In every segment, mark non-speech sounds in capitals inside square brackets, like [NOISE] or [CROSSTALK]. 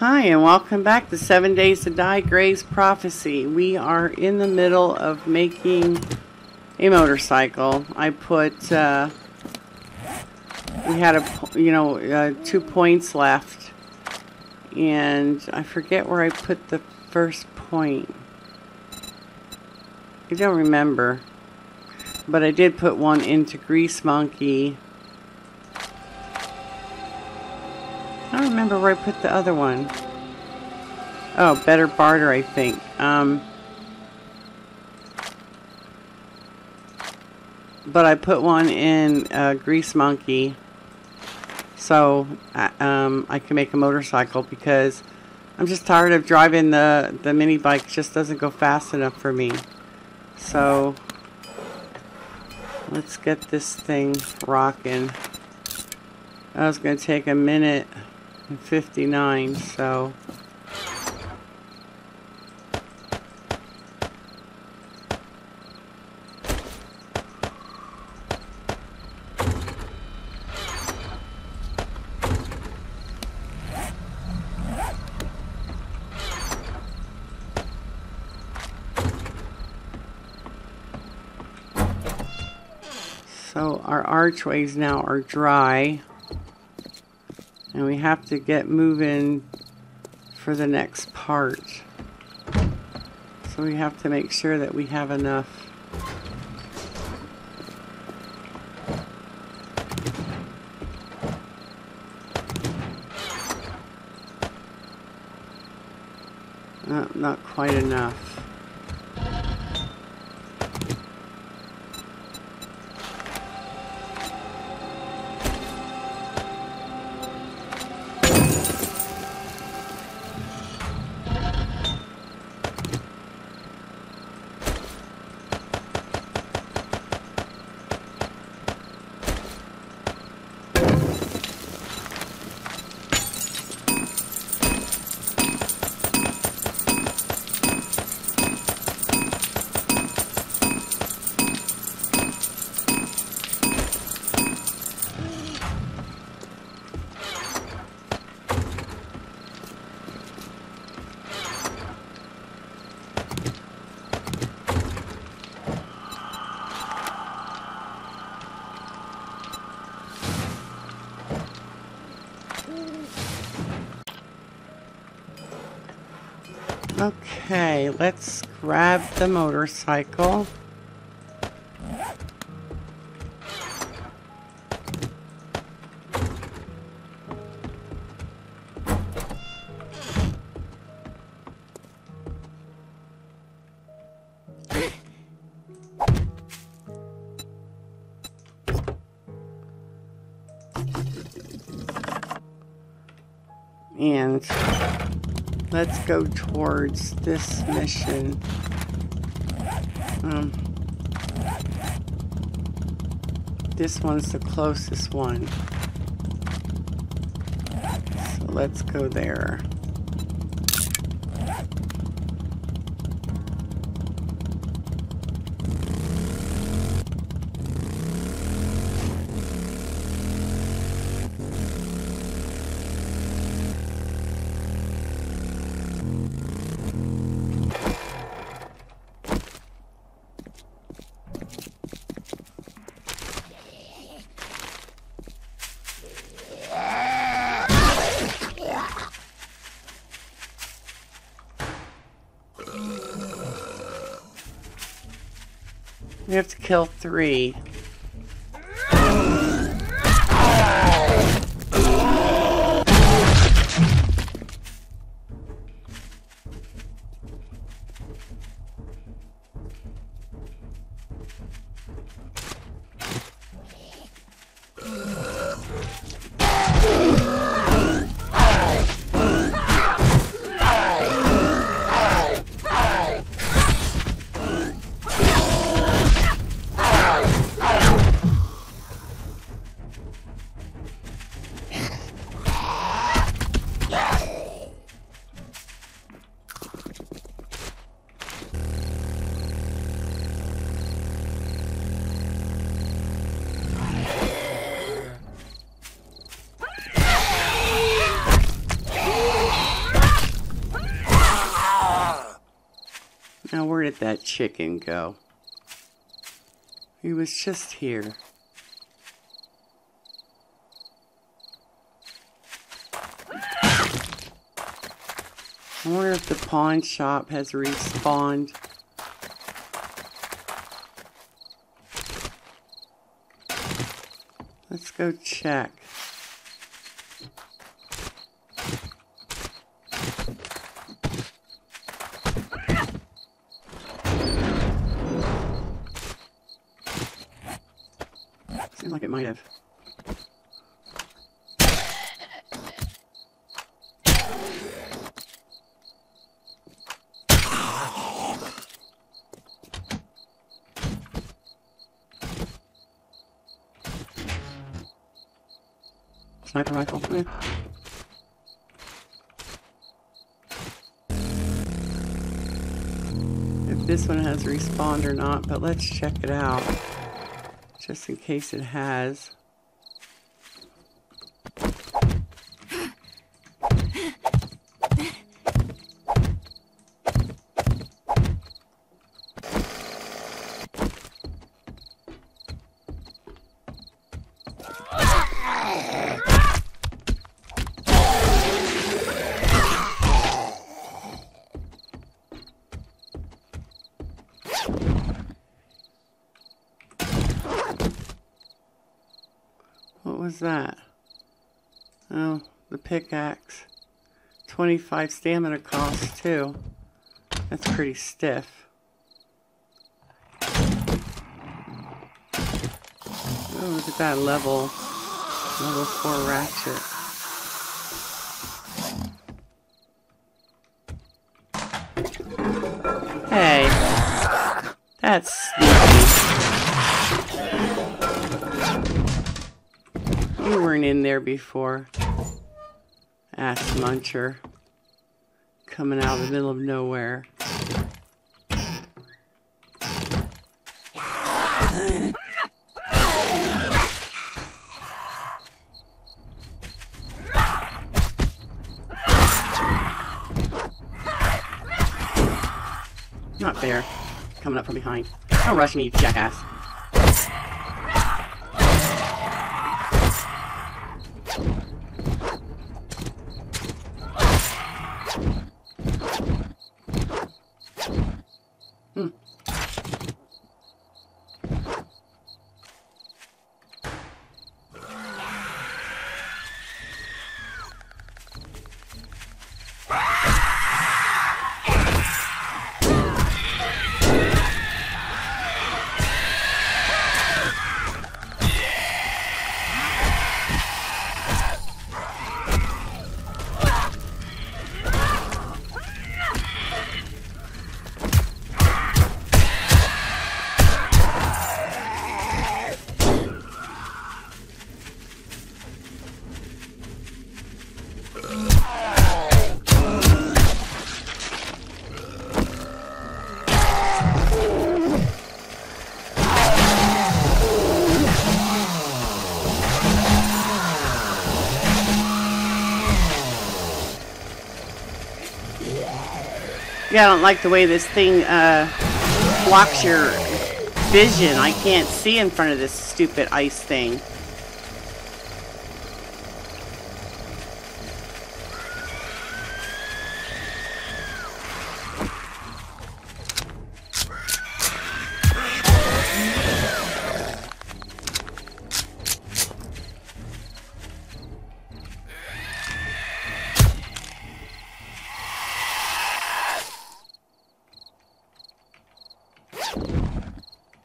Hi, and welcome back to Seven Days to Die Grey's Prophecy. We are in the middle of making a motorcycle. I put, uh, we had a, you know, uh, two points left. And I forget where I put the first point. I don't remember. But I did put one into Grease Monkey. Don't remember where I put the other one. Oh, better barter, I think. Um, but I put one in uh, Grease Monkey so um, I can make a motorcycle because I'm just tired of driving the, the mini bike. just doesn't go fast enough for me. So let's get this thing rocking. That was going to take a minute 59, so... So our archways now are dry. And we have to get moving for the next part. So we have to make sure that we have enough. Uh, not quite enough. Let's grab the motorcycle. And let's go towards this mission. Um, this one's the closest one. So let's go there. We have to kill three. That chicken go? He was just here. I wonder if the pawn shop has respawned. Let's go check. Seems like it might have. Sniper rifle. Yeah. If this one has respawned or not, but let's check it out. Just in case it has. Was that? Oh, the pickaxe. 25 stamina cost too. That's pretty stiff. Oh, look at that level. Level 4 ratchet. You weren't in there before. Ass muncher. Coming out of the middle of nowhere. Not fair. Coming up from behind. Don't rush me, you jackass. I don't like the way this thing uh, blocks your vision. I can't see in front of this stupid ice thing.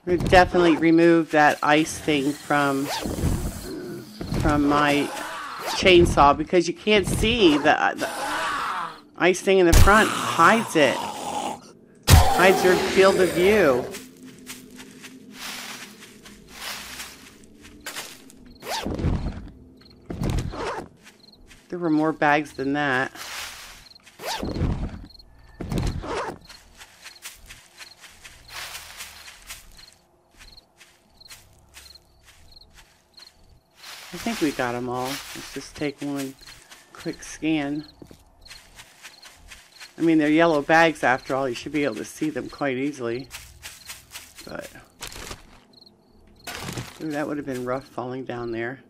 We've definitely removed that ice thing from from my chainsaw because you can't see the, the ice thing in the front hides it. Hides your field of view. There were more bags than that. Think we got them all. Let's just take one quick scan. I mean, they're yellow bags after all. You should be able to see them quite easily. But... Ooh, that would have been rough falling down there.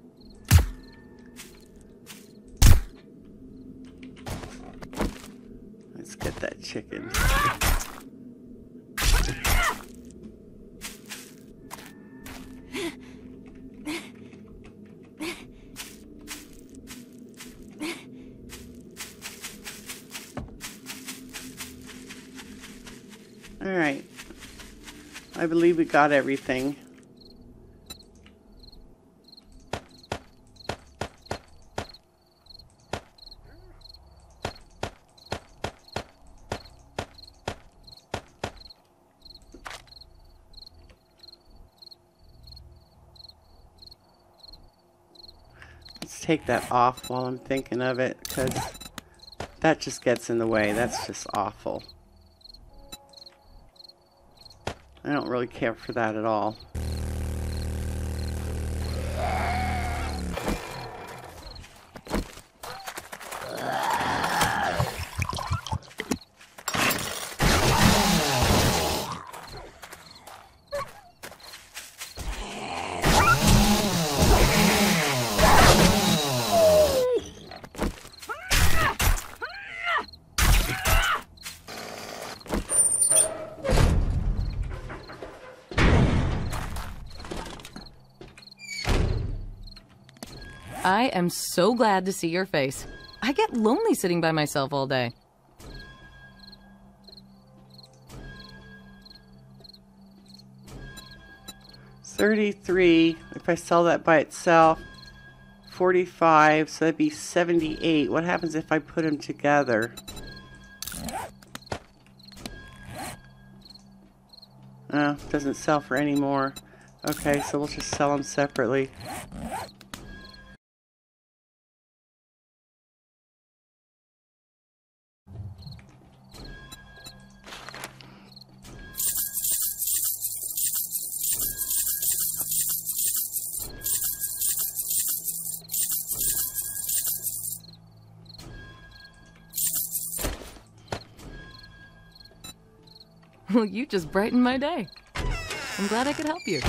Let's get that chicken. Alright. I believe we got everything. Let's take that off while I'm thinking of it, because that just gets in the way. That's just awful. I don't really care for that at all. I am so glad to see your face. I get lonely sitting by myself all day. Thirty-three. If I sell that by itself, forty-five. So that'd be seventy-eight. What happens if I put them together? Oh, doesn't sell for any more. Okay, so we'll just sell them separately. Well, [LAUGHS] you just brightened my day. I'm glad I could help you.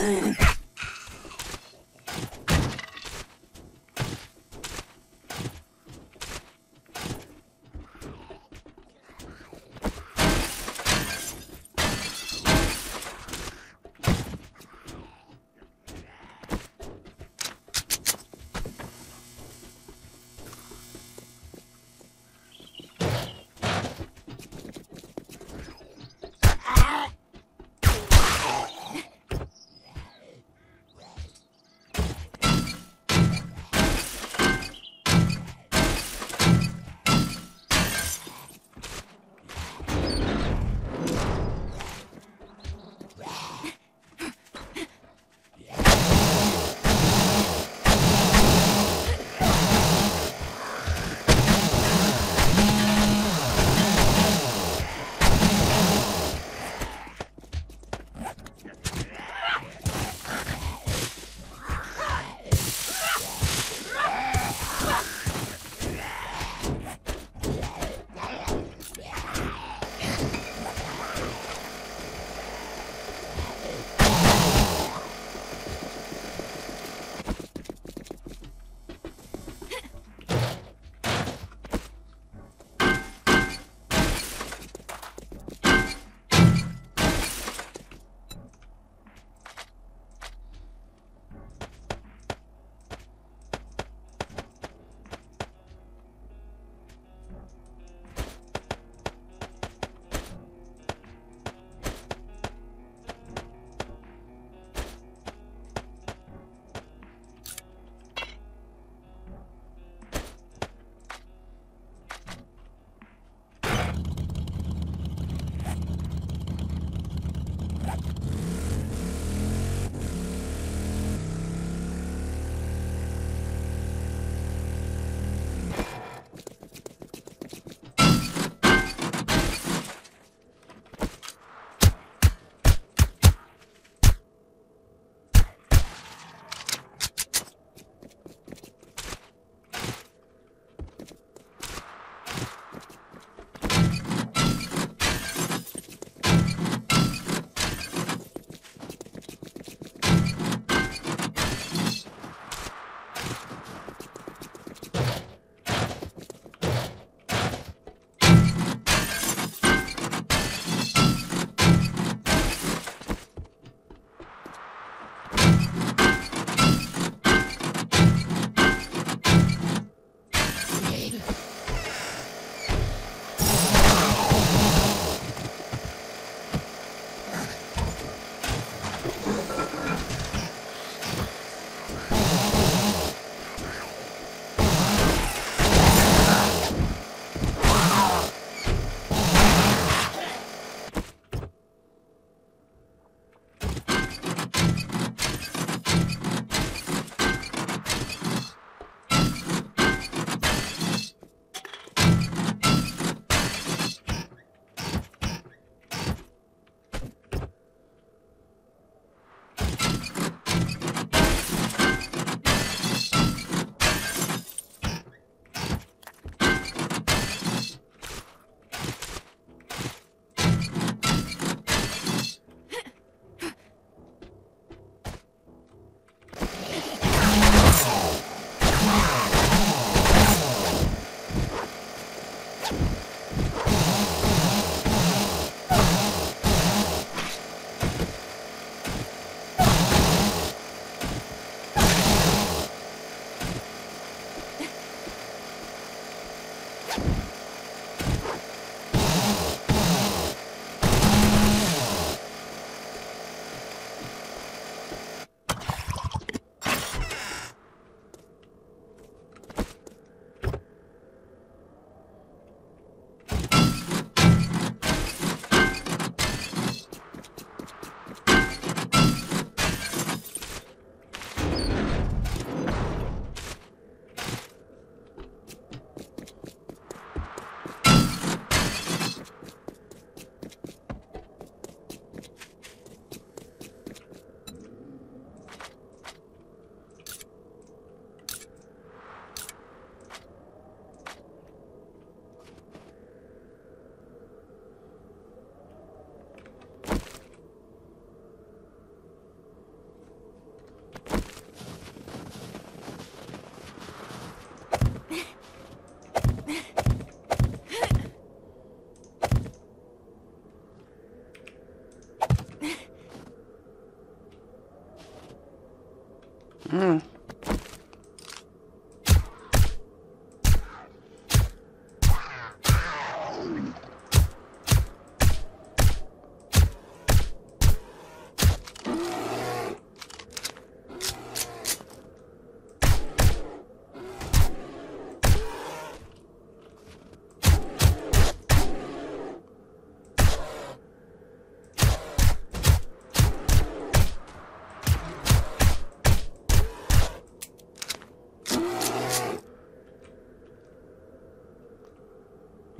Ooh.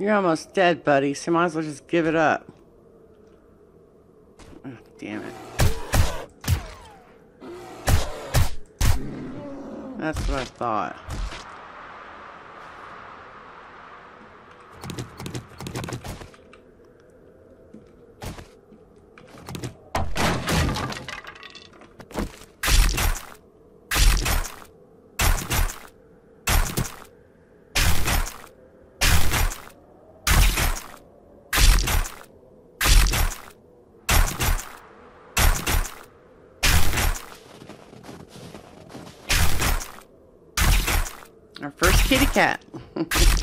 You're almost dead, buddy, so might as well just give it up. Oh, damn it. That's what I thought. Our first kitty cat. [LAUGHS]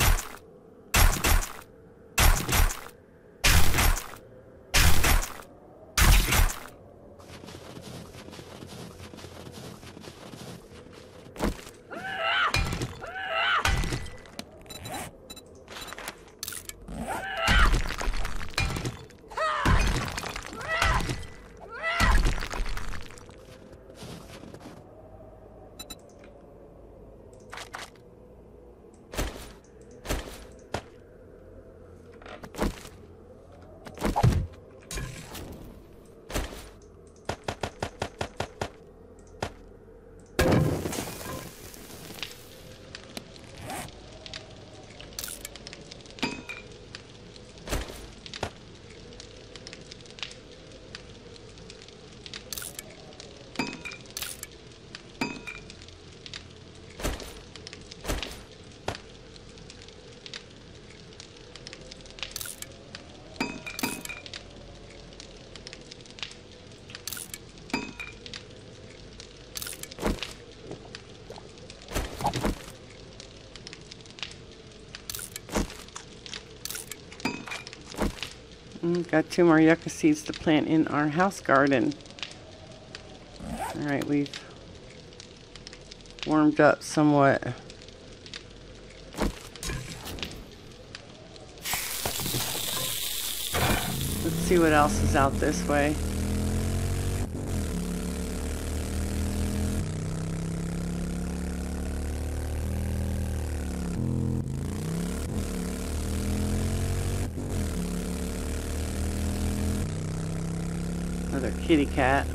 Mm, Got two more yucca seeds to plant in our house garden. Alright, we've warmed up somewhat. Let's see what else is out this way. Another kitty cat.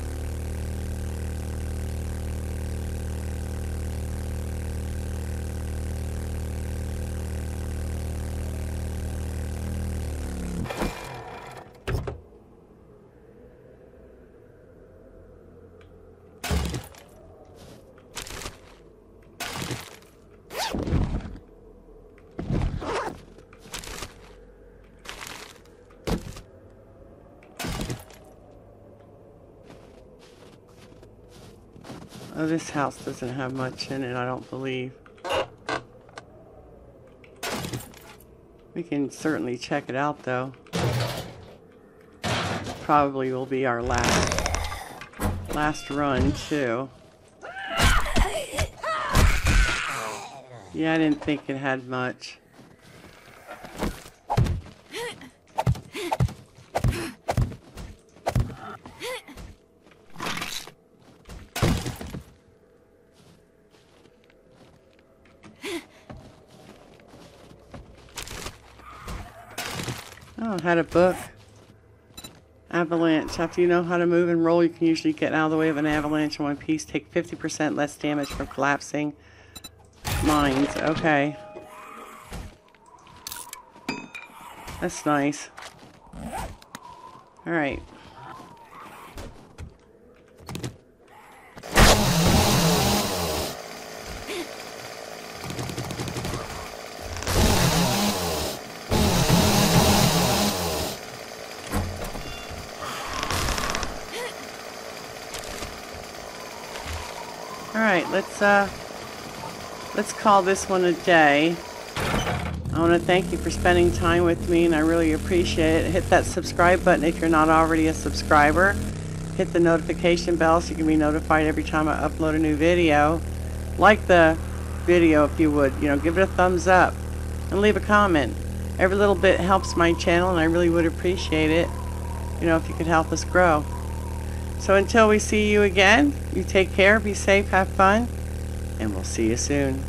Oh, this house doesn't have much in it, I don't believe. We can certainly check it out, though. Probably will be our last last run, too. Yeah, I didn't think it had much. Had a book. Avalanche. After you know how to move and roll, you can usually get out of the way of an avalanche in one piece. Take 50% less damage from collapsing mines. Okay. That's nice. Alright. Alright, let's uh let's call this one a day. I want to thank you for spending time with me and I really appreciate it. Hit that subscribe button if you're not already a subscriber. Hit the notification bell so you can be notified every time I upload a new video. Like the video if you would, you know, give it a thumbs up and leave a comment. Every little bit helps my channel and I really would appreciate it, you know, if you could help us grow. So until we see you again, you take care, be safe, have fun, and we'll see you soon.